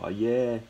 Oh yeah.